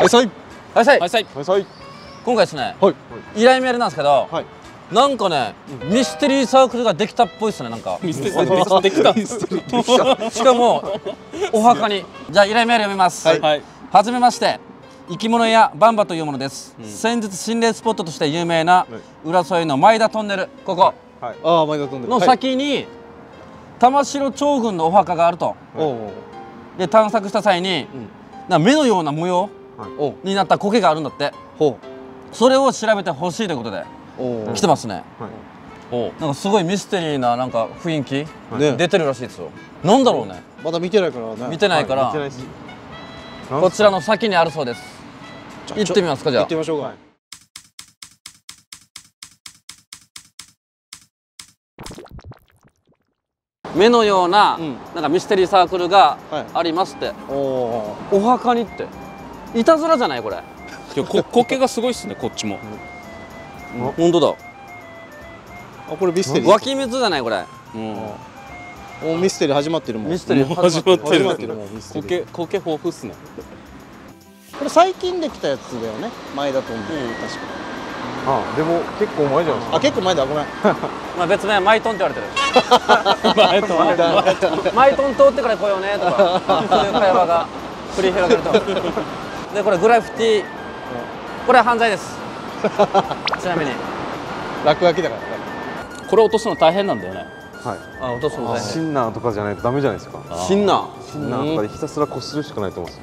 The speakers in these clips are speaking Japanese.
はい。さいはい。さいはい。さいはい。さい今回ですねはい。依頼メールなんですけど、はい。なんかね、ミステリーサークルができたっぽいですねなんか。ミステリー。できたしかもお墓に。じゃあ依頼メール読みます、はい。はい。はじめまして生き物屋バンバというものです、先日心霊スポットとして有名な浦添の前田トンネル。ここ。はい。ああ前田飛んでるの先に玉城長軍のお墓があると。で探索した際に、な目のような模様になった苔があるんだって。ほそれを調べてほしいということで来てますね。おう。なんかすごいミステリーななんか雰囲気ね出てるらしいですよ。なんだろうね。まだ見てないからね。見てないから、見てないこちらの先にあるそうです。行ってみますかじゃあ。行ってみましょうか。目のような、うん。なんかミステリーサークルがはい。ありますって、おおお墓にっていたずらじゃないこれ。いやこ苔がすごいっすねこっちも。本当だ。あこれミステリー湧き水じゃないこれ。うん。おミステリー始まってるもん。ミステリー始まってる。始ま苔苔豊富っすね。これ最近できたやつだよね前田飛んでうん。確かあでも結構前じゃないですか。あ結構前だごめん。まあ別名マイトンって言われてる。マイトン通ってから来ようねとかそういう会話が繰り広げるとでこれグラフィティ。これは犯罪です。ちなみに。落書きだから。ねこれ落とすの大変なんだよね。はい。あ落とすの大変。シンナーとかじゃないとダメじゃないですか。シンナーシンナーとかでひたすらこするしかないと思うんですよ。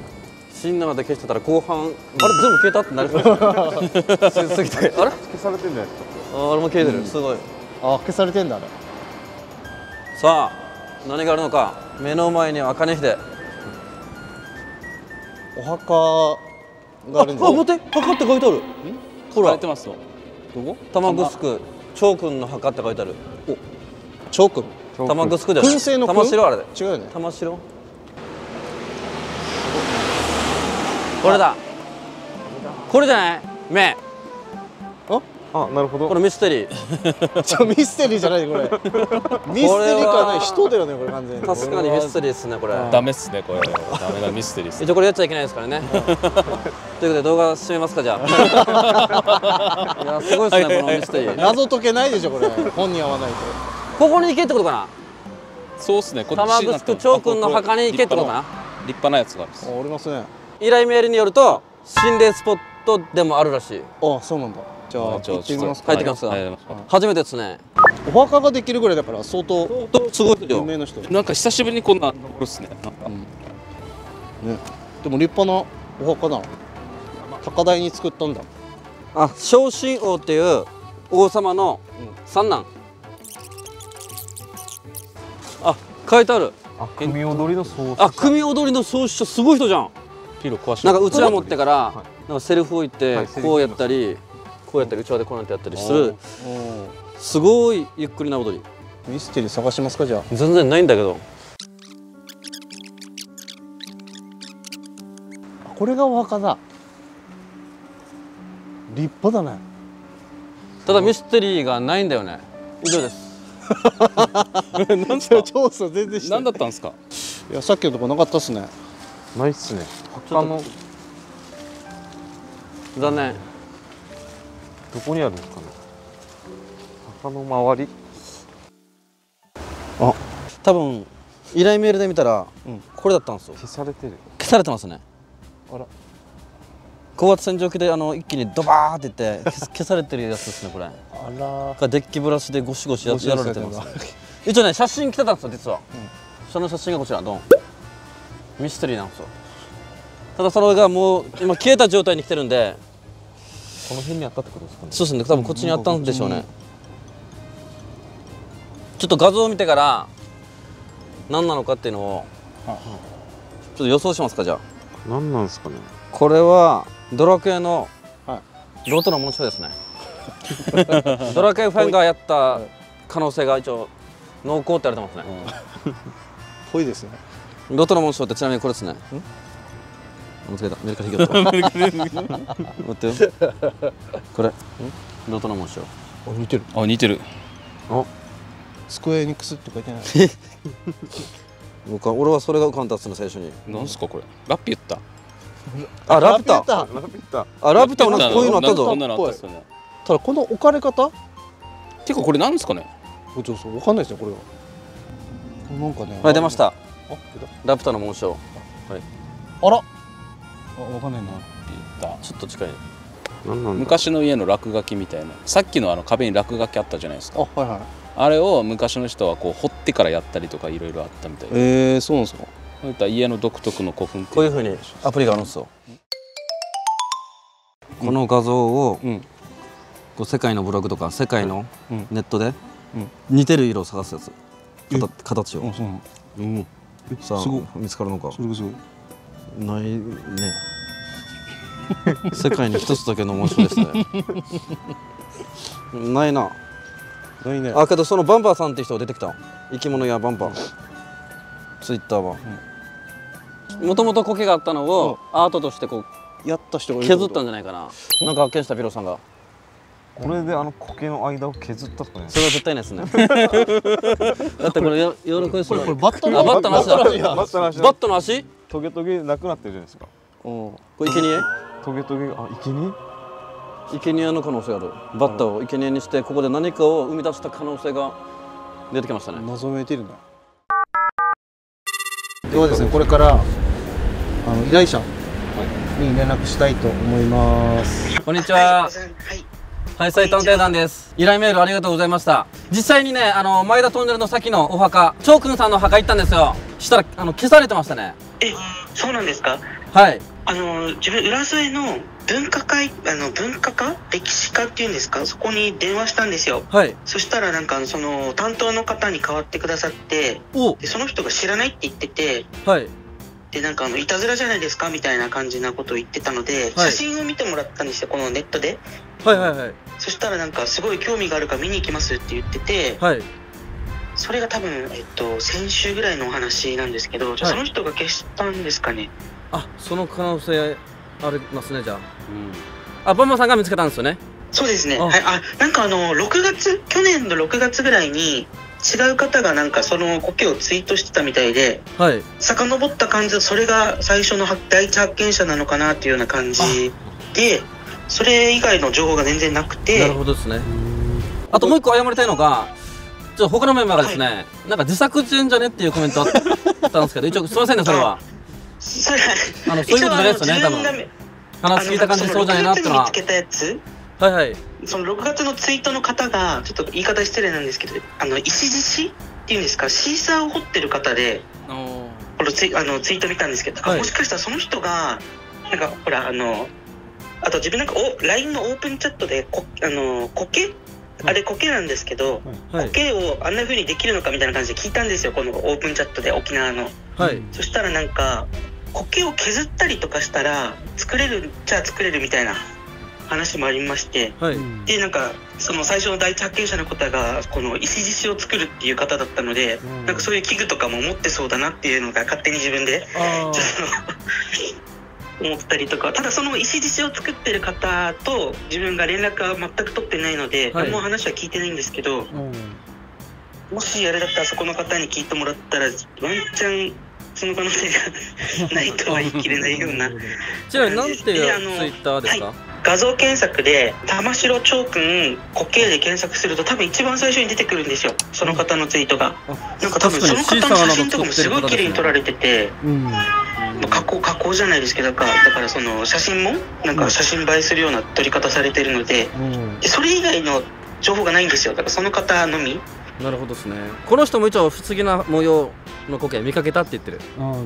シンナーで消してたら後半。あれ全部消えたってなりそうすぎて あれ？消されてんじゃないですかあ俺も消えてる、すごい。あ消されてんだ。あれ。さあ何があるのか。目の前には茜秀お墓があるんだあ待って墓って書いてある。ほ書らいてますよ。どこ？玉城。長君の墓って書いてある。チョーク玉城じゃない燻製の燻玉城あれで。違うよね。玉城？これだ。これじゃない？目。あ？なるほど。これミステリー。ちょミステリーじゃないこれ。ミステリーかない人だよねこれ完全に。確かにミステリーですねこれ。ダメっすねこれ。ダメだミステリーっす一応これやっちゃいけないですからね。ということで動画締めますかじゃあ。いやすごいですねこのミステリー。謎解けないでしょこれ。本に合わないと。ここに行けってことかな？そうっすねこっち玉城長君の墓に行けってことかな？立派なやつがあるんです。あおりますね。依頼メールによると心霊スポットでもあるらしい。あそうなんだ。じゃあじゃあ行ってみますか。入ってきますか。はい。はい。初めてですね。お墓ができるぐらいだから相当とすごい有名な人ねなんか久しぶりにこんな登るっすね。なん。かでも立派なお墓だ。な高台に作ったんだ。あ昇進王っていう王様の三男。あ書いてある。あ組踊りのソースあ組踊りの創始者すごい人じゃん。ピロ詳しい。なんかうちわ持ってからいなんかセルフ置いてこうやったりこうやったりうちわでこうやってやったりする。おすごいゆっくりな踊り。ミステリー探しますかじゃあ。全然ないんだけど。あこれがお墓だ。立派だね。ただミステリーがないんだよね。以上です。なんすか調査全然して何だったんですか？いやさっきのとこなかったっすね。ないっすね。墓の残念どこにあるんですかね墓の周り？多分依頼メールで見たら、うん。これだったんですよ。消されてる。消されてますね。あら。高圧洗浄機であの一気にドバーっていって消す 消されてるやつですねこれ。あら。がデッキブラシでゴシゴシやゴシやゴシやってられてまする一応ね写真来てたんですよ実は、その写真がこちらドン。ミステリーなんですよ。ただそれがもう今消えた状態に来てるんでこの辺にあったってことですかね。そうですね。多分こっちにあったんでしょうね、ちょっと画像を見てから何なのかっていうのをちょっと予想しますかじゃあ。何なんですかね。これはドラクエのはロトの紋章ですね。ドラクエファンがやった可能性が一応濃厚って言われてますね。ぽいですね。ロトの紋章ってちなみにこれですね見つけた。メルカリヒゲット待ってよ。これ。ロトの紋章あ似てる。あ似てる。スクエアエニックスって書いてない。僕は俺はそれが浮かんだっすね最初に。なんすかこれ。ラッピー言ったあラピュタ。ラピュラピュタ。あラピュタもなんかこういうのあったぞ。たっすよね。ただこの置かれ方？てかこれなんですかね？ちょっとわかんないですねこれは。なんかね。はい出ました。ラピュタの紋章。あらあわかんないなちょっと近い。昔の家の落書きみたいな。さっきのあの壁に落書きあったじゃないですあかはいはい。あれを昔の人はこう掘ってからやったりとかいろいろあったみたいでえー、そうなんですか。そういった家の独特の古墳こういう風にアプリがあるんですよ。この画像をうん。こう世界のブログとか世界のうん。ネットでうん。似てる色を探すやつ。え形形を。あそうなのうん。さあすごい。見つかるのか。それがすごいないね。世界に一つだけの紋章ですねないな。ないね。あけどそのバンバーさんって人が出てきた。生き物やバンバー。ツイッターは。もともと苔があったのをアートとしてこうやった人がいる削ったんじゃないかな。なんか発見したピロさんが。これであの苔の間を削ったとかね。それは絶対ないですね。だってこれや柔らかいですよこれこれバットあバットの足だ。バットの足だ。バットの足？トゲトゲなくなってるじゃないですか。これ生贄トゲトゲ？があ生贄生贄の可能性ある。バッタを生贄にしてここで何かを生み出した可能性が出てきましたね。謎めいてるな。ではですねこれからあの依頼者に連絡したいと思います。こんにちは。はい。はい、斉探偵団です。依頼メールありがとうございました。実際にね、あの、前田トンネルの先のお墓、長君さんの墓行ったんですよ。したら、あの、消されてましたね。え、そうなんですか？はい。あの、自分、浦添の文化会、あの、文化課？歴史課っていうんですか？そこに電話したんですよ。はい。そしたらなんか、その、担当の方に代わってくださって、おで、その人が知らないって言ってて、はい。で、なんかあの、いたずらじゃないですかみたいな感じなことを言ってたので、はい写真を見てもらったんですよ、このネットで。はいはいはい。そしたらなんか、すごい興味があるから見に行きますって言ってて、はい。それが多分、えっと、先週ぐらいのお話なんですけど、じゃあはいその人が消したんですかね？あ、その可能性ありますね、じゃあ。あ、バンバンさんが見つけたんですよね。そうですね。あはい。あ、なんかあの、6月、去年の6月ぐらいに、違う方がなんかその苔をツイートしてたみたいで、はい。遡った感じで、それが最初の発第一発見者なのかなっていうような感じで、それ以外の情報が全然なくなてる、ほどですね。あともう一個謝りたいのが、ちょっと他のメンバーがですね、なんか自作中んじゃねっていうコメントあったんですけど、一応すいませんね、それは。それあのそういうことじゃないですよね一応あの自分が話聞いた感じそうじゃないなってのはあのその6月に見つ。けたやつ、はいはい。その6月のツイートの方が、ちょっと言い方失礼なんですけど、あの、石獅子っていうんですか、シーサーを掘ってる方で、このツイあのツイート見たんですけど、あはいもしかしたらその人がなんかほらあのあと自分なんかお LINE のオープンチャットでこあの苔あれ苔なんですけど、はい。苔をあんな風にできるのかみたいな感じで聞いたんですよこのオープンチャットで沖縄の。はい。そしたらなんか苔を削ったりとかしたら作れるじゃあ作れるみたいな話もありまして。はい。でなんかその最初の第一発見者の方がこの石獅子を作るっていう方だったので、うん。なんかそういう器具とかも持ってそうだなっていうのが勝手に自分であちょっと思ったりとかただその石獅子を作ってる方と自分が連絡は全く取ってないので、はい。何も話は聞いてないんですけどもしあれだったらそこの方に聞いてもらったらワンチャンその可能性が ないとは言い切れないようなち なみになんていうツイであのッターですか、画像検索で「玉城長君苔」で検索すると多分一番最初に出てくるんですよ。その方のツイートが。なんか多分その方の写真とかもすごい綺麗に撮られてて。うん加工加工じゃないですけどだからだからその写真もなんか写真映えするような撮り方されてるのでうん。でそれ以外の情報がないんですよ。だからその方のみ。なるほどですね。この人も一応不思議な模様の苔見かけたって言ってる。ああなる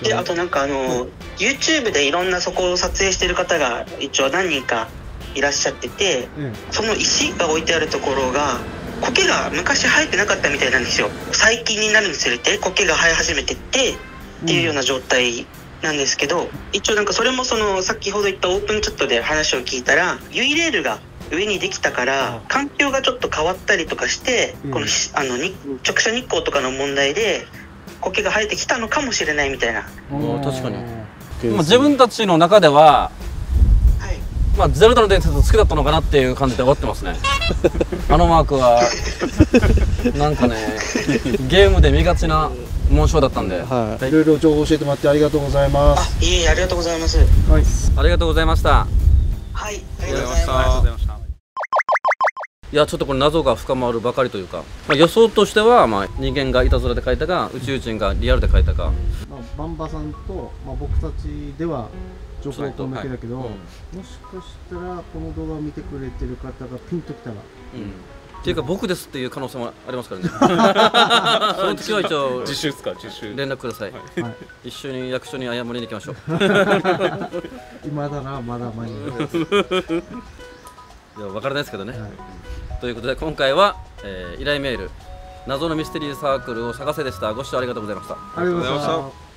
ほであとなんかあの YouTube でいろんなそこを撮影してる方が一応何人かいらっしゃっててどうん。その石が置いてあるところが苔が昔生えてなかったみたいなんですよ。最近になるにつれて苔が生え始めてってっていうような状態なんですけど一応なんかそれもその先ほど言ったオープンチャットで話を聞いたらユイレールが上にできたから環境がちょっと変わったりとかしてうん。このしあのに直射日光とかの問題で苔が生えてきたのかもしれないみたいな。確かに。にまあ自分たちの中でははい。まあ、ゼルダの伝説好きだったのかなっていう感じで終わってますね。あのマークはなんかね ゲームで見がちな紋章だったんで、はい、い。ろいろ情報教えてもらってありがとうございまあす。いえいえありがとうございます。はい。ありがとうございました。はいありがとうございますいやちょっとこれ謎が深まるばかりというか、まあ、予想としては、まあ、人間がいたずらで描いたか宇宙人がリアルで描いたか。まあ、バンバさんと、まあ、僕たちでは情報を込めてだけど、はい。もしかしたらこの動画を見てくれてる方がピンときたら、うんっていうか僕ですっていう可能性もありますからね。その時は一応。自習っすか？自習。連絡ください、はい、一緒に役所に謝りに行きましょう。今だなまだ間に。合う、いや分からないですけどね、はい。ということで今回は、えー依頼メール謎のミステリーサークルを探せでした。ご視聴ありがとうございました。ありがとうございました。